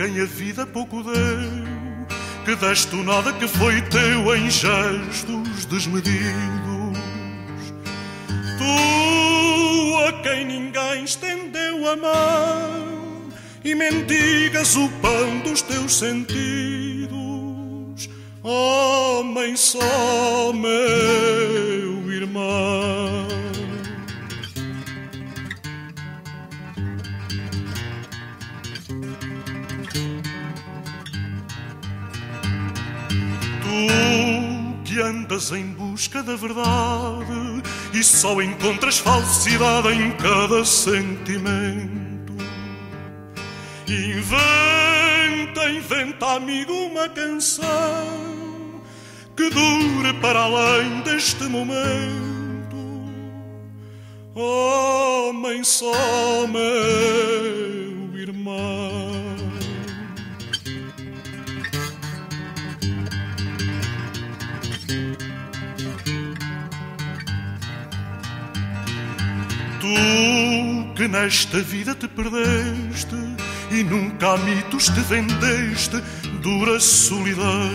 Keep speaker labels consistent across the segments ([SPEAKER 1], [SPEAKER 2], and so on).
[SPEAKER 1] quem a vida pouco deu, que deste o nada que foi teu em gestos desmedidos. Tu a quem ninguém estendeu a mão e mendigas o pão dos teus sentidos, homem só meu irmão. Que andas em busca da verdade e só encontras falsidade em cada sentimento. Inventa, inventa, amigo, uma canção que dure para além deste momento. Homem só meu irmão. Tu que nesta vida te perdeste e nunca a mitos te vendeste, dura solidão.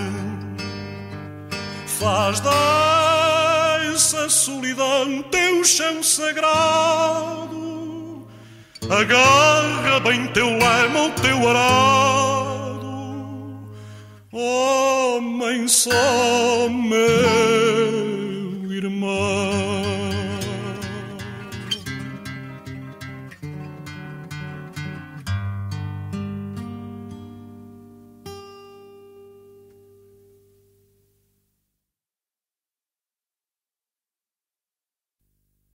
[SPEAKER 1] Faz dessa solidão teu chão sagrado, agarra bem teu lema ou teu arado, homem só meu irmão.